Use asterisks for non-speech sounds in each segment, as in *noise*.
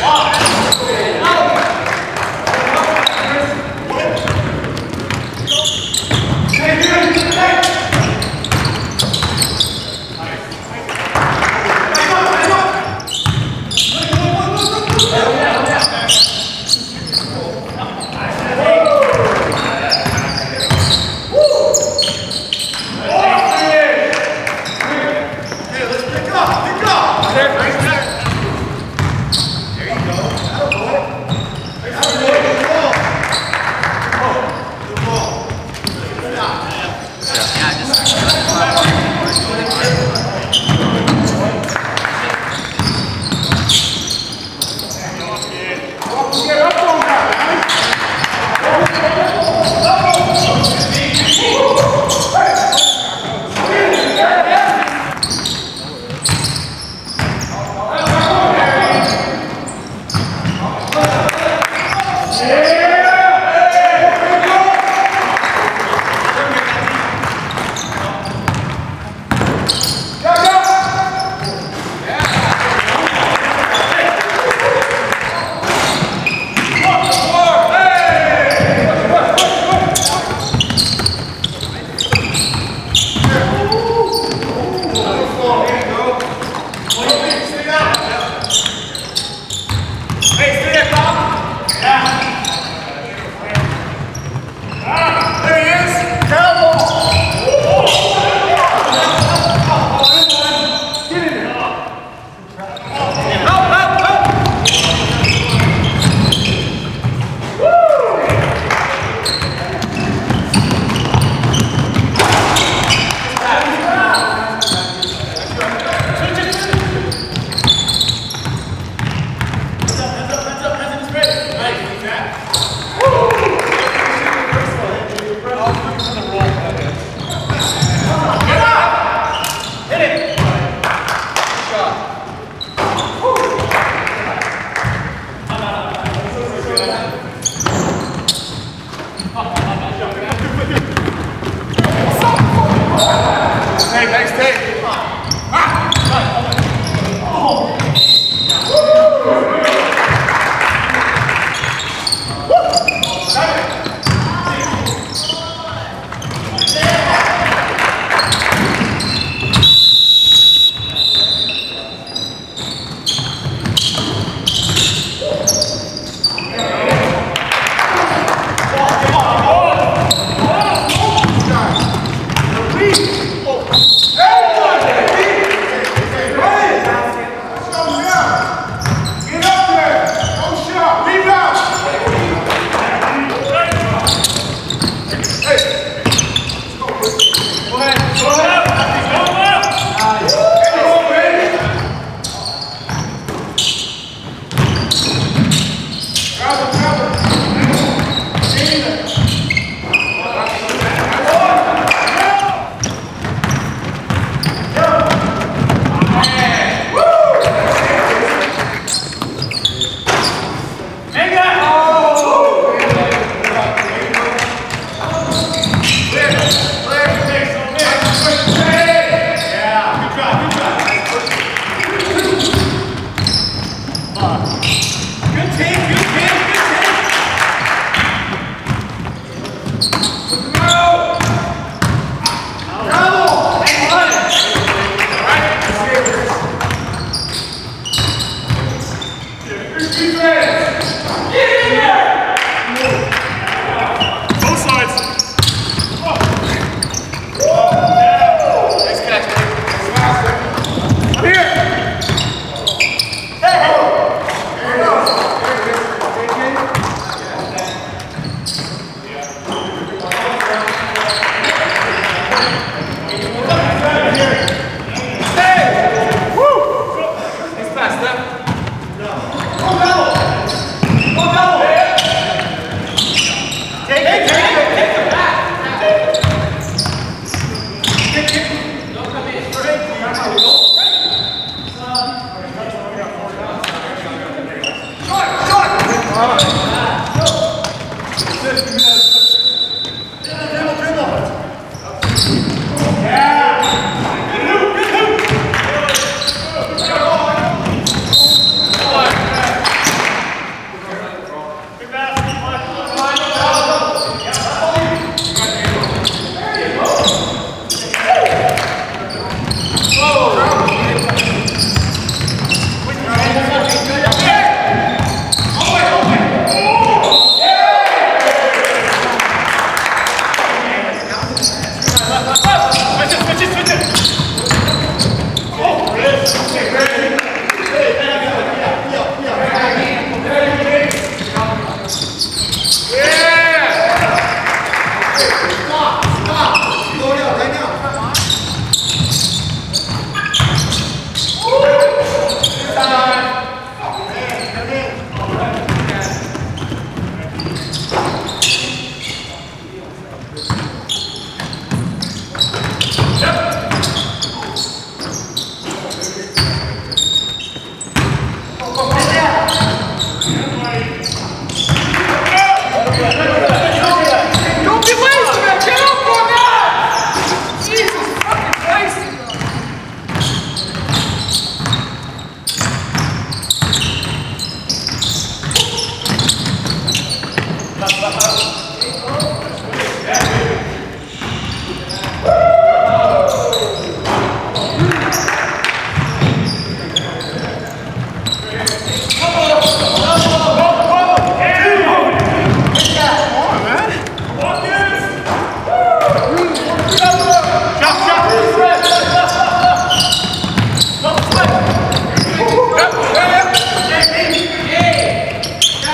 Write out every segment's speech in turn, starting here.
Nice.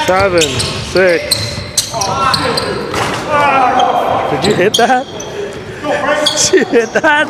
Seven, six. Did you hit that? *laughs* Did you hit that?